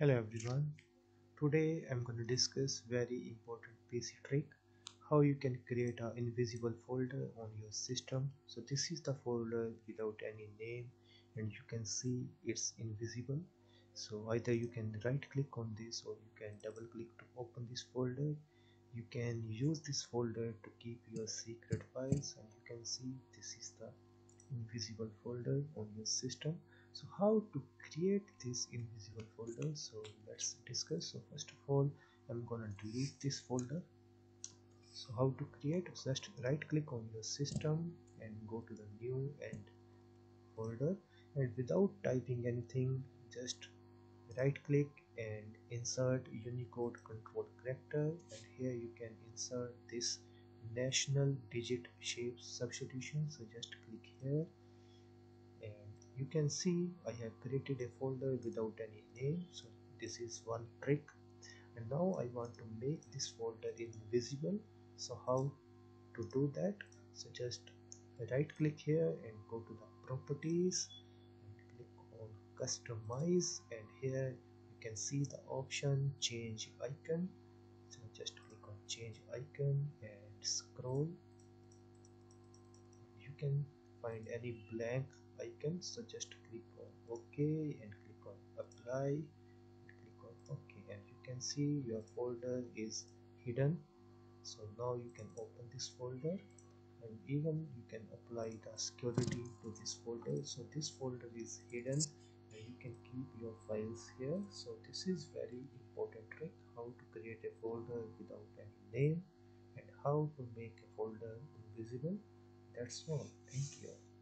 Hello everyone. Today I'm going to discuss very important PC trick how you can create an invisible folder on your system. So this is the folder without any name and you can see it's invisible. So either you can right click on this or you can double click to open this folder. You can use this folder to keep your secret files and you can see this is the invisible folder on your system so how to create this invisible folder? So let's discuss. So first of all i'm gonna delete this folder. So how to create? Just right click on your system and go to the new and folder. And without typing anything just right click and insert unicode control character. And here you can insert this national digit shape substitution. So just click here you can see I have created a folder without any name so this is one trick. And now I want to make this folder invisible. So how to do that? So just right click here and go to the properties and click on customize. And here you can see the option change icon. So just click on change icon and scroll. You can find any blank icon so just click on ok and click on apply and click on ok. And you can see your folder is hidden. So now you can open this folder and even you can apply the security to this folder. So this folder is hidden and you can keep your files here. So this is very important trick how to create a folder without any name and how to make a folder invisible. That's all. Thank you